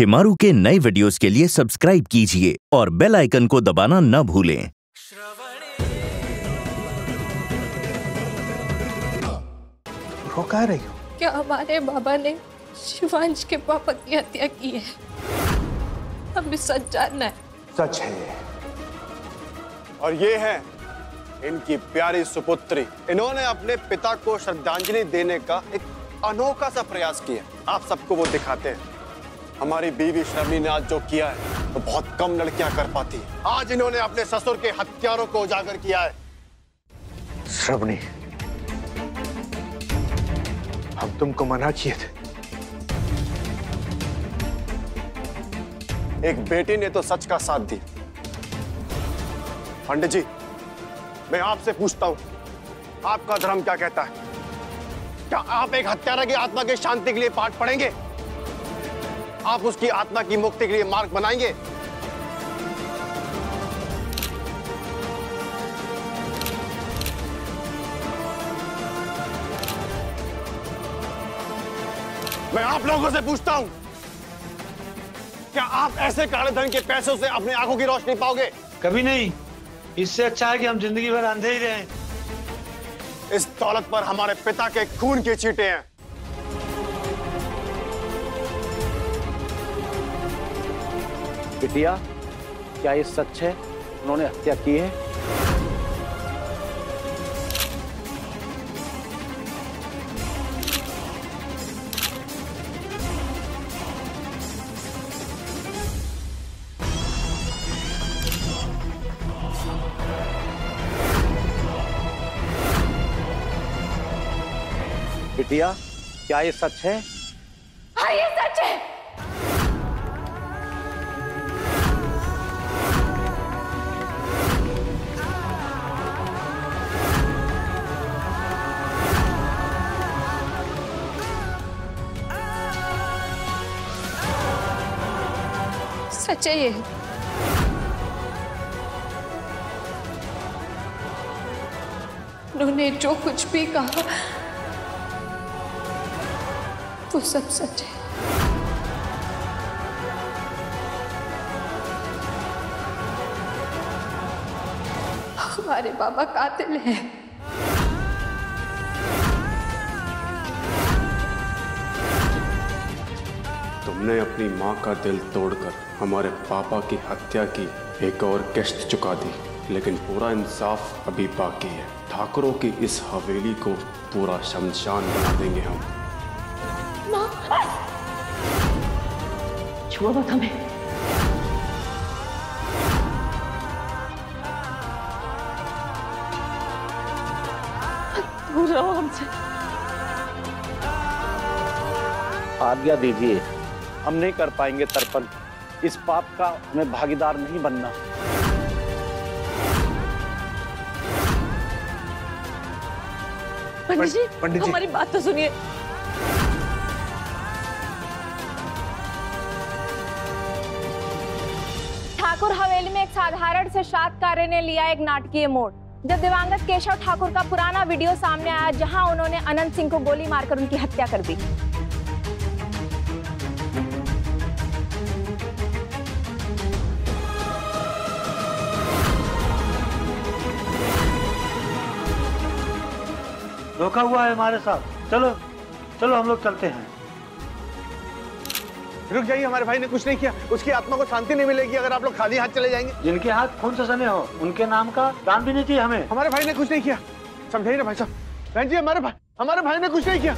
शिमारू के नए वीडियोस के लिए सब्सक्राइब कीजिए और बेल आइकन को दबाना न भूलें। रो रही हो? क्या हमारे बाबा ने शिवांश के पापा की हत्या की है? हमें सच जानना है। सच है ये। और ये है इनकी प्यारी सुपुत्री। इन्होंने अपने पिता को श्रद्धांजलि देने का एक अनोखा सा प्रयास किया। आप सबको वो दिखाते हैं। हमारी बीवी शर्मी ने आज जो किया है तो बहुत कम लड़कियाँ कर पाती हैं। आज इन्होंने अपने ससुर के हत्यारों को उजागर किया है। श्रवणी हम तुमको मना किए थे। एक बेटी ने तो सच का साथ दी। पंडित जी मैं आपसे पूछता हूँ आपका धर्म क्या कहता है? क्या आप एक हत्यारा की आत्मा की शांति के लिए पाठ पढ़ेंगे? आप उसकी आत्मा की मुक्ति के लिए मार्ग बनाएँगे। मैं आप लोगों से पूछता हूँ क्या आप ऐसे काले धन के पैसों से अपनी आँखों की रोशनी पाओगे? कभी नहीं। इससे अच्छा है कि हम ज़िंदगी भर अंधे ही रहें। इस दौलत पर हमारे पिता के खून के चीटे हैं। बिटिया क्या ये सच है? उन्होंने हत्या की है? बिटिया क्या ये सच है? सच है उन्होंने जो कुछ भी कहा, वो सब सच है। हमारे बाबा कातिल हैं। तुमने अपनी माँ का दिल तोड़कर हमारे पापा की हत्या की एक और किश्त चुका दी लेकिन पूरा इंसाफ अभी बाकी है। ठाकुरों की इस हवेली को पूरा शमशान बना देंगे हम। छुआ मत हमें। दूर रहो हमसे आज्ञा दीजिए। हम नहीं कर पाएँगे तर्पण। इस पाप का हमें भागीदार नहीं बनना। पंडित जी पंडित जी। हमारी बात तो सुनिए। ठाकुर हवेली में एक साधारण से श्राद्ध कार्य ने लिया एक नाटकीय मोड़। जब दिवंगत केशव ठाकुर का पुराना वीडियो सामने आया जहाँ उन्होंने अनंत सिंह को गोली मारकर उनकी हत्या कर दी। धोखा हुआ है हमारे साथ। चलो चलो हम लोग चलते हैं। रुक जाइए हमारे भाई ने कुछ नहीं किया। उसकी आत्मा को शांति नहीं मिलेगी अगर आप लोग खाली हाथ चले जाएँगे। जिनके हाथ खून से सने हो उनके नाम का दान भी नहीं चाहिए हमें। हमारे भाई ने कुछ नहीं किया। समझाइए ना भाई साहब। बहन जी हमारे भाई हमारे भाई ने कुछ नहीं किया।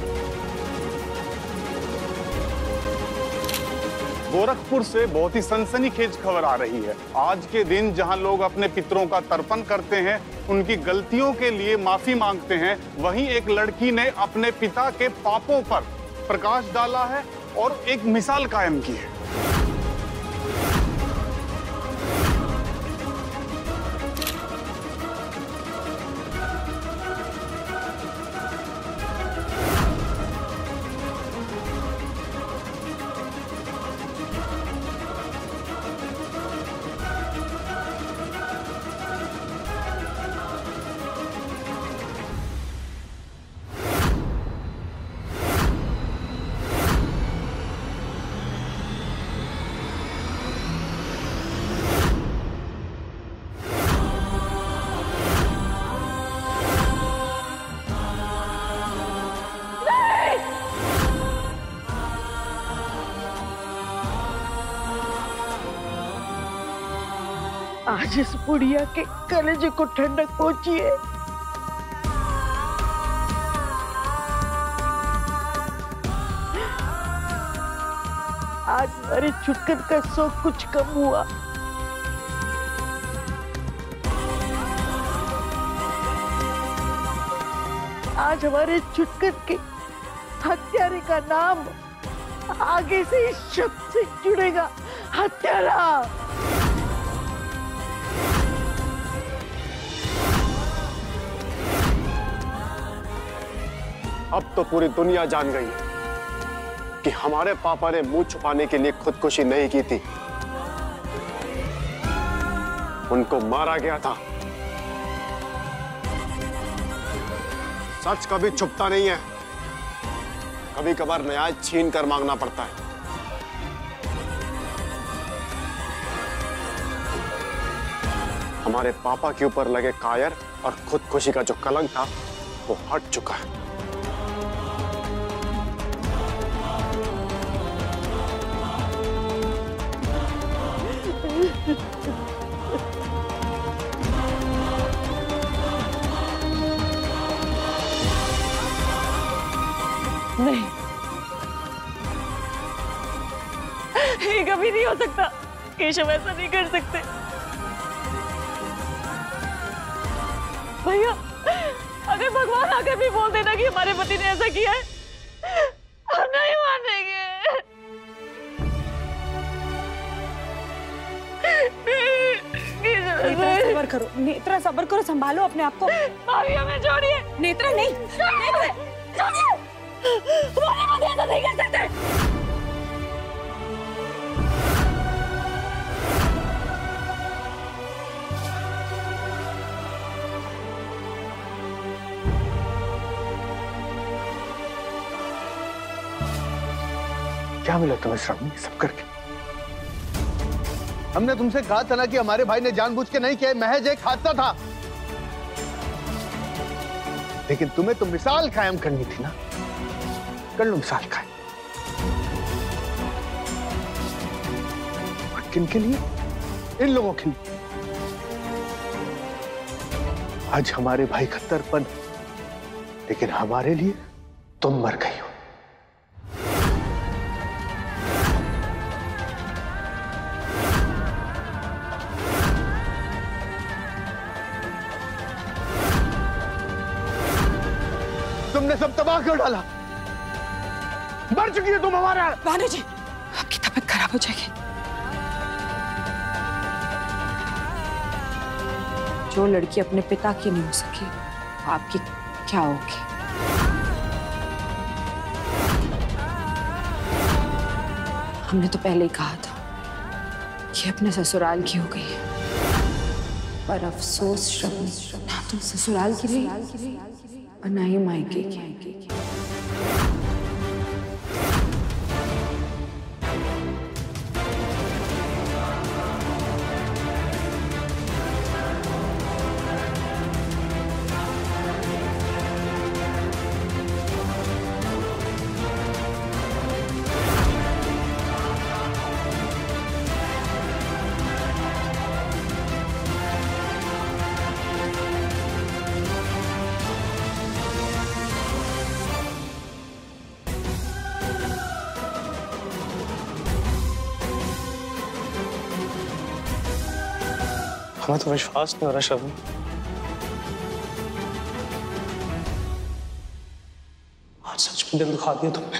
गोरखपुर से बहुत ही सनसनीखेज खबर आ रही है। आज के दिन जहाँ लोग अपने पितरों का तर्पण करते हैं, उनकी गलतियों के लिए माफ़ी मांगते हैं, वहीं एक लड़की ने अपने पिता के पापों पर प्रकाश डाला है और एक मिसाल कायम की है। आज इस बुढ़िया के कलेजे को ठंडक पहुँची है आज हमारे छुटकन का शौक कुछ कम हुआ। आज हमारे छुटकन के हत्यारे का नाम आगे से इस शब्द से जुड़ेगा। हत्यारा! अब तो पूरी दुनिया जान गई है कि हमारे पापा ने मुँह छुपाने के लिए खुदकुशी नहीं की थी। उनको मारा गया था। सच कभी छुपता नहीं है। कभी कभार न्याय छीन कर मांगना पड़ता है। हमारे पापा के ऊपर लगे कायर और खुदकुशी का जो कलंक था, वो हट चुका है। हो सकता। केशव ऐसा नहीं कर सकते। भैया अगर भगवान आकर भी बोल देना कि हमारे पति ने ऐसा किया है हम नहीं मानेंगे। नेत्रा सबर करो। नेत्रा सबर करो संभालो अपने आप को। भाभी हमें छोड़िए। नेत्रा नहीं। छोड़िए। हमारे पति ऐसा नहीं कर सकते। क्या मिला तुम्हें श्रावणी सब करके? हमने तुमसे कहा था ना कि हमारे भाई ने जानबूझ के नहीं किया महज एक हादसा था। लेकिन तुम्हें तो मिसाल कायम करनी थी ना। कर लो मिसाल कायम। किन के लिए? इन लोगों के लिए। आज हमारे भाई का तर्पण लेकिन हमारे लिए तुम मर गई तुमने सब तबाह कर डाला। मर चुकी है तुम हमारा भानु जी आपकी तबीयत खराब हो जाएगी। जो लड़की अपने पिता की नहीं हो सकी आपकी क्या होगी? हमने तो पहले ही कहा था कि अपने ससुराल की हो गई है। पर अफसोस ना तो ससुराल की रही और ना ही मायके की। हमें तो विश्वास नहीं हो रहा शबनम आज सच में दिल दुखा दिया तुमने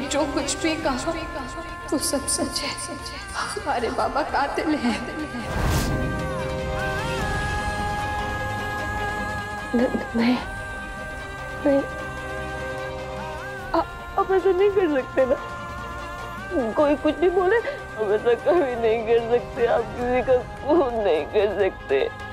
जो कुछ भी कहा, वो सब सच है। हमारे बाबा कातिल हैं। नहीं नहीं आ- आप ऐसा नहीं कर सकते ना। कोई कुछ भी बोले हम ऐसा कभी नहीं कर सकते, आप किसी का खून नहीं कर सकते।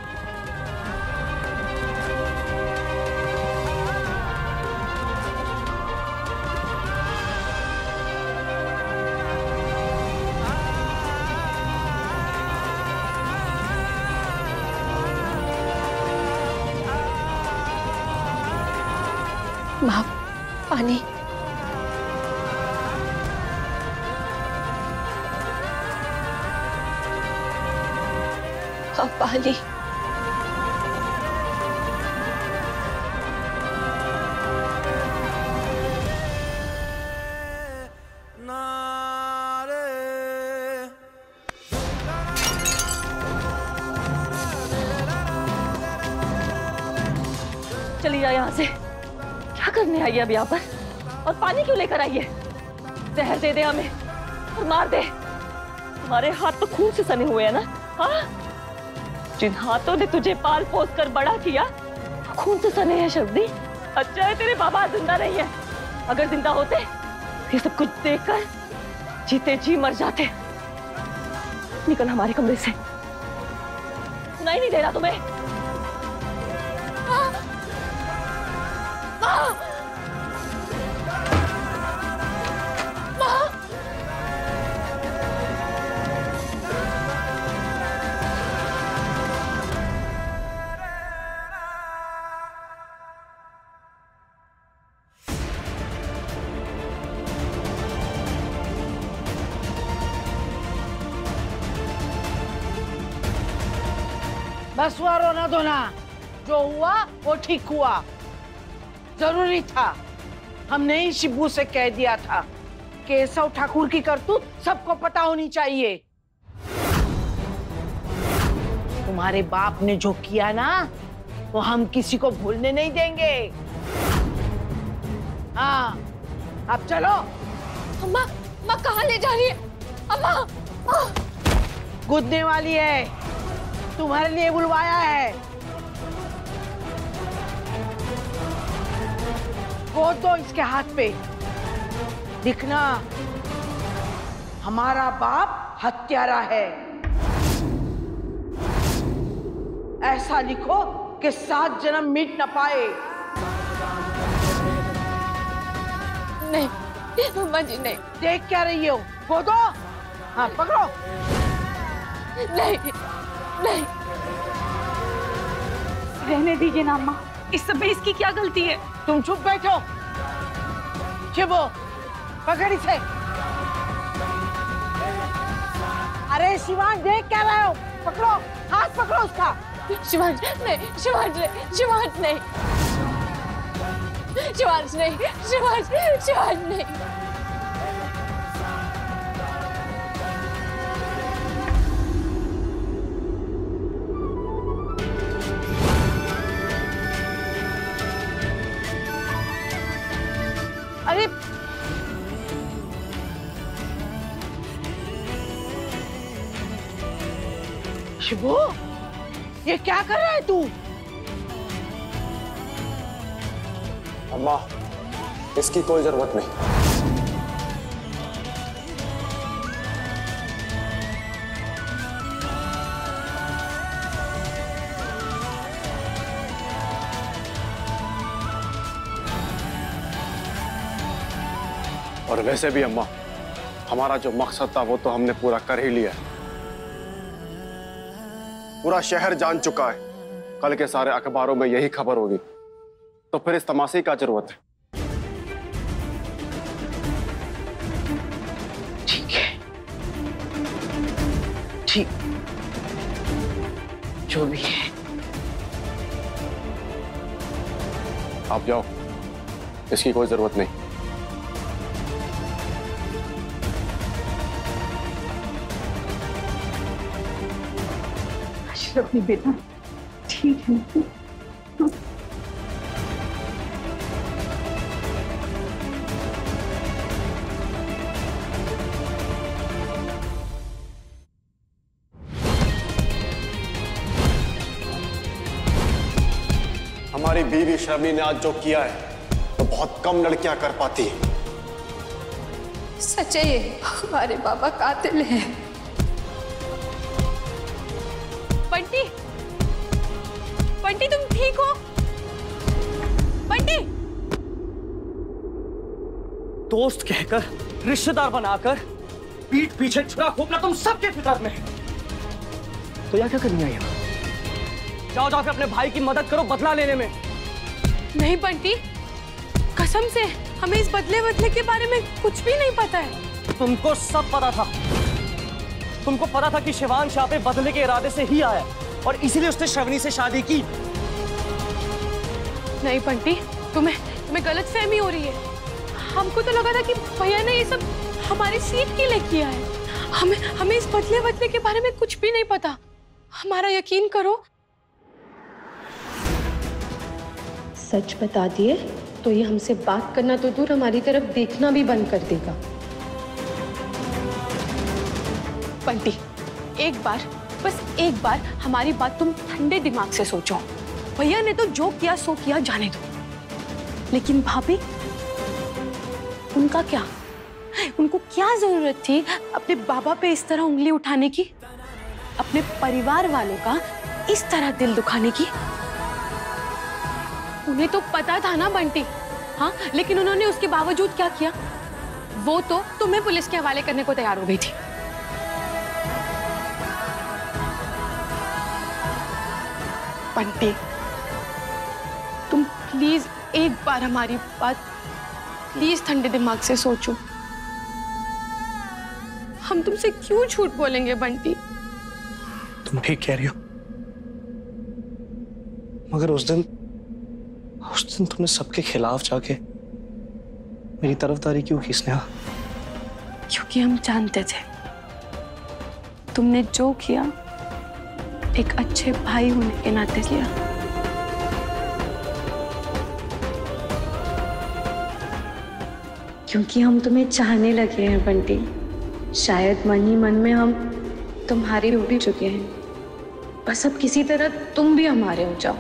पानी चली जाए यहाँ से। क्या करने आई है अब यहाँ पर? और पानी क्यों लेकर आई है? जहर दे दे हमें और मार दे। हमारे हाथ तो खून से सने हुए हैं ना? हाँ? जिन हाथों ने तुझे पाल पोस कर बड़ा किया, खून से सने हैं शब्दी। अच्छा है तेरे बाबा, ज़िंदा नहीं है। अगर ज़िंदा होते, ये सब कुछ देखकर जीते जी मर जाते। निकल हमारे कमरे से। सुनाई नहीं दे रहा तुम्हें। हाँ? हाँ? हुआ रोना धोना जो हुआ वो ठीक हुआ ज़रूरी था। हमने ही शिबू से कह दिया था केशव ठाकुर की करतूत सबको पता होनी चाहिए। तुम्हारे बाप ने जो किया ना वो हम किसी को भूलने नहीं देंगे। हाँ अब चलो। अम्मा अम्मा कहाँ ले जा रही है? अम्मा अम्मा! कूदने वाली है। तुम्हारे लिए बुलवाया है। वो तो इसके हाथ पे। दिखना हमारा बाप हत्यारा है। ऐसा लिखो कि सात जन्म मिट न पाए। नहीं जी नहीं। देख क्या रही हो? गोदो हाँ पकड़ो। नहीं नहीं। रहने दीजिए ना अम्मा। इस सब में इसकी क्या गलती है? तुम चुप बैठो। शिबो पकड़ इसे। अरे शिवान देख क्या रहे हो पकड़ो हाथ पकड़ो उसका। शिवान नहीं शिवांश नहीं शिवांश नहीं। शिवांश नहीं शिवांश शिवांश नहीं। शिबू, ये क्या कर रहा है तू? अम्मा, इसकी कोई ज़रूरत नहीं। और वैसे भी अम्मा, हमारा जो मकसद था वो तो हमने पूरा कर ही लिया। है पूरा शहर जान चुका है। कल के सारे अखबारों में यही खबर होगी। तो फिर इस तमाशे का ज़रूरत है? ठीक है। ठीक। जो भी है। आप जाओ। इसकी कोई ज़रूरत नहीं। अशरफ बेटा। ठीक है। हमारी बीवी शर्मी ने आज जो किया है तो बहुत कम लड़कियाँ कर पाती हैं। सच है ये हमारे बाबा कातिल हैं। दोस्त कहकर रिश्तेदार बनाकर पीठ पीछे छुरा खोपना तुम सबके फितरत में। तो यहाँ क्या करनी है यहाँ? जाओ जाके अपने भाई की मदद करो बदला लेने में। नहीं बंटी। कसम से हमें इस बदले बदले के बारे में कुछ भी नहीं पता है। तुमको सब पता था। तुमको पता था कि शिवान यहाँ पे बदले के इरादे से ही आया और इसीलिए उसने श्रवणी से शादी की। नहीं बंटी तुम्हें तुम्हें गलत फहमी हो रही है। हमको तो लगा था कि भैया ने ये सब हमारी सीट के लिए किया है। हमें हमें इस बदले बदले के बारे में कुछ भी नहीं पता। हमारा यकीन करो। सच बता दिए तो ये हमसे बात करना तो दूर हमारी तरफ़ देखना भी बंद कर देगा। बंटी, एक बार, बस एक बार हमारी बात तुम ठंडे दिमाग से सोचो। भैया ने तो जो किया, सो किया, जाने दो। लेकिन भाभी उनका क्या? उनको क्या ज़रूरत थी अपने बाबा पे इस तरह उंगली उठाने की? अपने परिवार वालों का इस तरह दिल दुखाने की? उन्हें तो पता था ना, बंटी। हाँ लेकिन उन्होंने उसके बावजूद क्या किया? वो तो तुम्हें पुलिस के हवाले करने को तैयार हो गई थी। बंटी, तुम प्लीज़ एक बार हमारी बात प्लीज़ ठंडे दिमाग से सोचो। हम तुमसे क्यों झूठ बोलेंगे बंटी? तुम ठीक कह रही हो। मगर उस दिन उस दिन तुमने सबके खिलाफ जाके मेरी तरफदारी क्यों की स्नेहा? क्योंकि हम जानते थे तुमने जो किया एक अच्छे भाई होने के नाते किया। क्योंकि हम तुम्हें चाहने लगे हैं, बंटी। शायद मन ही मन में हम तुम्हारे हो भी चुके हैं। बस अब किसी तरह तुम भी हमारे हो जाओ।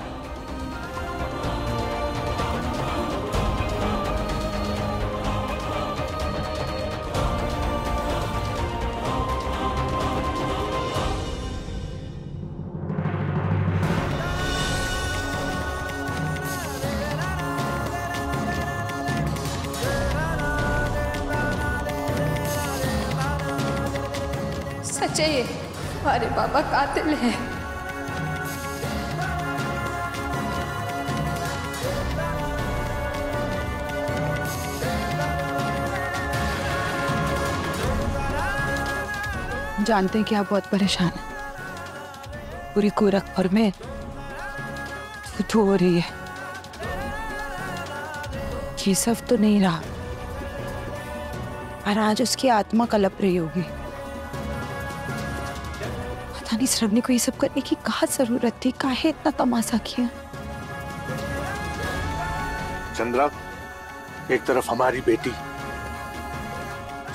कातिल हैं। जानते हैं कि आप बहुत परेशान हैं। पूरी गोरखपुर में हो रही है। ये सब तो नहीं रहा। और आज उसकी आत्मा कलप रही होगी। नहीं श्रवणी को ये सब करने की कहा ज़रूरत थी? काहे इतना तमाशा किया? चंद्रा, एक तरफ़ हमारी बेटी,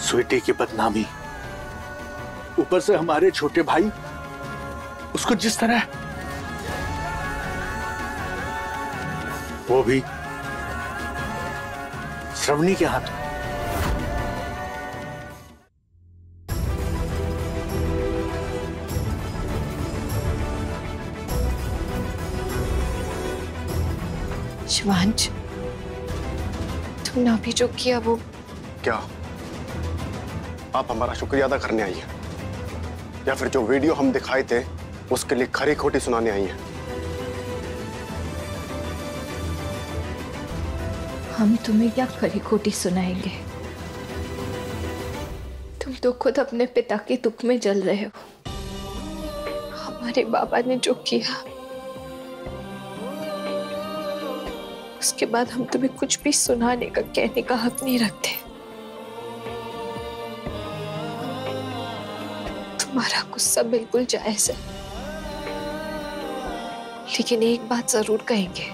स्वीटी की बदनामी, ऊपर से हमारे छोटे भाई, उसको जिस तरह वो भी श्रवणी के हाथ शिवांश तुमने अभी जो किया वो क्या? आप हमारा शुक्रिया अदा करने आई हैं? या फिर जो वीडियो हम दिखाए थे उसके लिए खरी खोटी सुनाने आई हैं? हम तुम्हें क्या खरी खोटी सुनाएँगे? तुम तो खुद अपने पिता के दुख में जल रहे हो। हमारे बाबा ने जो किया उसके बाद हम तुम्हें कुछ भी सुनाने का कहने का हक नहीं रखते। तुम्हारा गुस्सा बिल्कुल जायज़ है। लेकिन एक बात ज़रूर कहेंगे।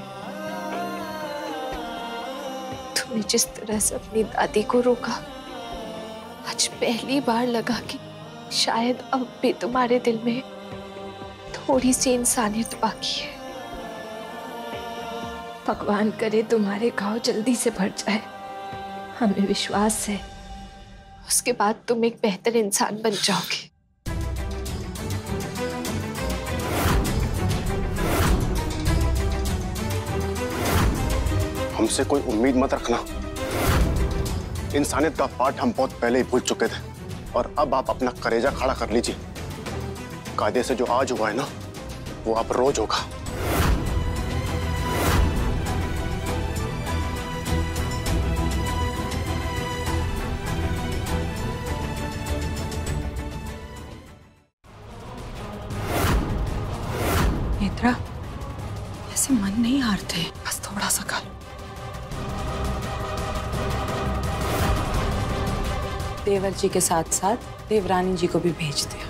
तुमने जिस तरह से अपनी दादी को रोका, आज पहली बार लगा कि शायद अब भी तुम्हारे दिल में थोड़ी सी इंसानियत बाकी है। भगवान करे तुम्हारे घाव जल्दी से भर जाए। हमें विश्वास है। उसके बाद तुम एक बेहतर इंसान बन जाओगे। हमसे कोई उम्मीद मत रखना। इंसानियत का पाठ हम बहुत पहले ही भूल चुके थे। और अब आप अपना करेजा खड़ा कर लीजिए। कायदे से जो आज हुआ है ना, वो अब रोज होगा। देवर जी के साथ साथ देवरानी जी को भी भेज दिया।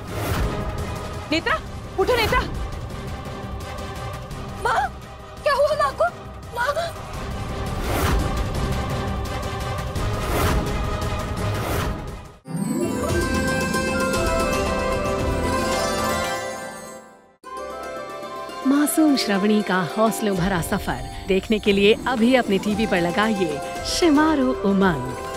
नेत्रा उठो नेत्रा माँ क्या हुआ माँ को? माँ। मासूम श्रवणी का हौसलों भरा सफ़र देखने के लिए अभी अपने टीवी पर लगाइए शिमारू उमंग।